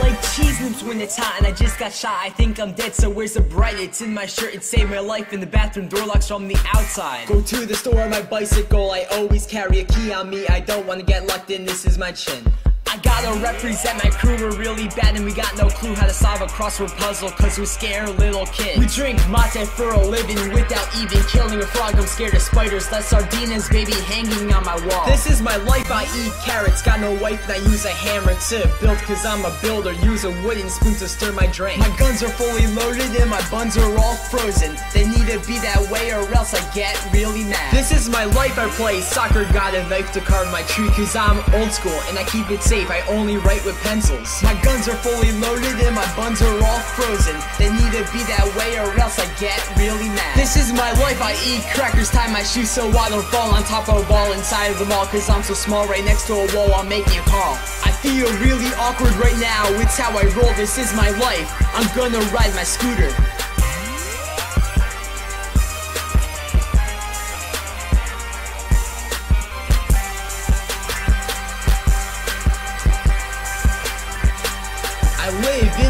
like cheese loops when it's hot and I just got shot. I think I'm dead, so where's the bright? It's in my shirt, it saved my life in the bathroom. Door locks from the outside. Go to the store on my bicycle. I always carry a key on me. I don't wanna get locked in, this is my chin. I gotta represent my crew, we're really bad and we got no clue how to solve a crossword puzzle cause we scare little kids. We drink mate for a living without even killing a frog, I'm scared of spiders, less sardines baby hanging on my wall. This is my life, I eat carrots, got no wife and I use a hammer to build cause I'm a builder, use a wooden spoon to stir my drink. My guns are fully loaded and my buns are all frozen, they need to be that else I get really mad. This is my life, I play soccer, got a knife to carve my tree cause I'm old school and I keep it safe. I only write with pencils. My guns are fully loaded and my buns are all frozen. They need to be that way or else I get really mad. This is my life, I eat crackers, tie my shoes so I don't fall on top of a wall inside of the mall. Cause I'm so small right next to a wall, I'm making a call. I feel really awkward right now, it's how I roll, this is my life. I'm gonna ride my scooter.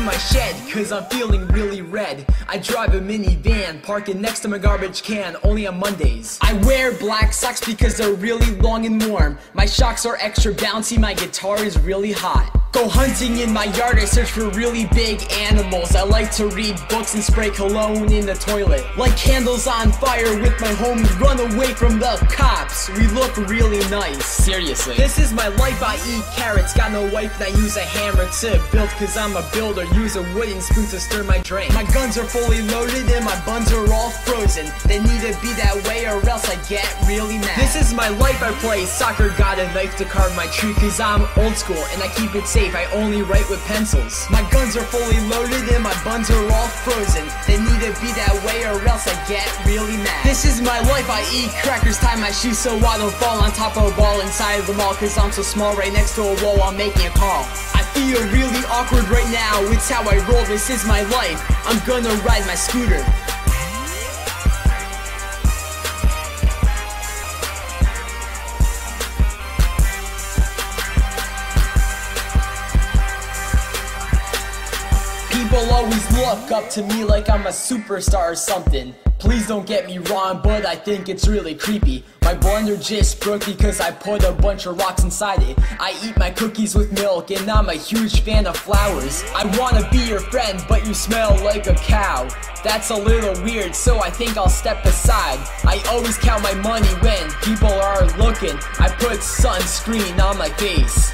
In my shed, cause I'm feeling really red. I drive a minivan, parking next to my garbage can, only on Mondays. I wear black socks because they're really long and warm. My shocks are extra bouncy, my guitar is really hot. Go hunting in my yard, I search for really big animals. I like to read books and spray cologne in the toilet. Like candles on fire with my homies, run away from the cops. We look really nice, seriously. This is my life, I eat carrots. Got no wife and I use a hammer to build, cause I'm a builder. Use a wooden spoon to stir my drink. My guns are fully loaded and my buns are all frozen. They need to be that way or else I get really mad. This is my life, I play soccer. Got a knife to carve my tree, cause I'm old school and I keep it safe. I only write with pencils. My guns are fully loaded and my buns are all frozen. They need to be that way or else I get really mad. This is my life, I eat crackers, tie my shoes so I don't fall on top of a ball inside of the mall. Cause I'm so small right next to a wall, I'm making a call. I feel really awkward right now, it's how I roll, this is my life. I'm gonna ride my scooter. People always look up to me like I'm a superstar or something. Please don't get me wrong, but I think it's really creepy. My blender just broke because I put a bunch of rocks inside it. I eat my cookies with milk, and I'm a huge fan of flowers. I wanna be your friend, but you smell like a cow. That's a little weird, so I think I'll step aside. I always count my money when people are looking. I put sunscreen on my face.